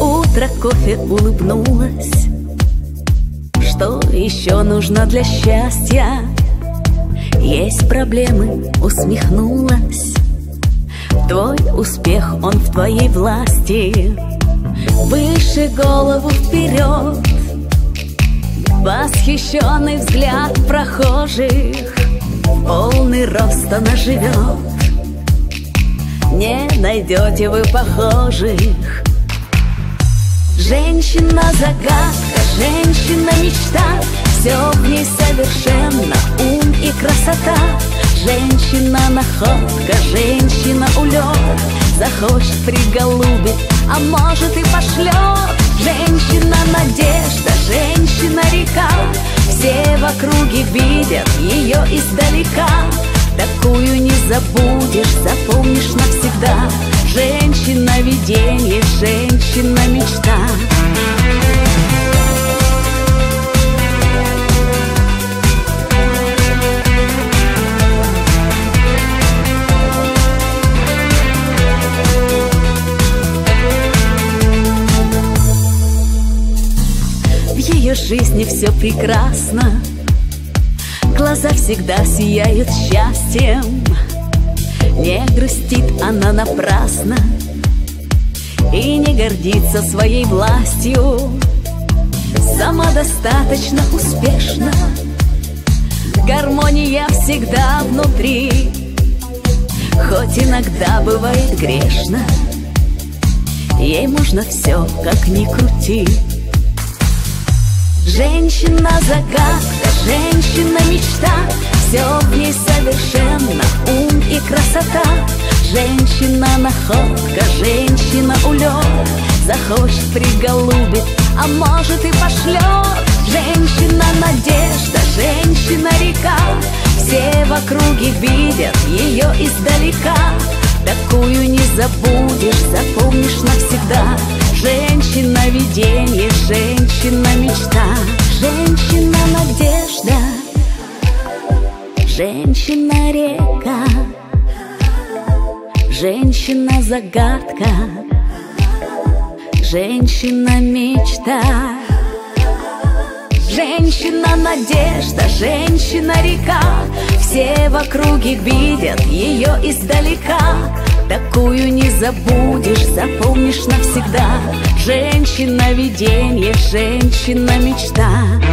Утро кофе улыбнулась. Что еще нужно для счастья? Есть проблемы, усмехнулась Твой успех, он в твоей власти Выше голову вперед Восхищенный взгляд прохожих Полный рост она живет Не найдете вы похожих. Женщина-загадка, женщина-мечта Все в ней совершенно, ум и красота. Женщина-находка, женщина-улет Захочет приголубит, а может и пошлет Женщина-надежда, забудешь, запомнишь навсегда. Женщина-видение, женщина-мечта В ее жизни все прекрасно. Глаза всегда сияют счастьем Не грустит она напрасно И не гордится своей властью. Самодостаточно успешно Гармония всегда внутри. Хоть иногда бывает грешно Ей можно все, как ни крути. Женщина-загадка, женщина-мечта Все в ней совершенно, ум и красота Женщина-находка, женщина-улет Захочет приголубит, а может и пошлет. Женщина-надежда, женщина-река Все в округе видят ее издалека. Такую не забудешь, запомнишь навсегда. Женщина-видение, женщина-мечта Женщина-надежда, женщина-река Женщина-загадка, женщина-мечта Женщина-надежда, женщина-река Все в округе видят ее издалека. Такую не забудешь, запомнишь навсегда. Женщина-видение, женщина-мечта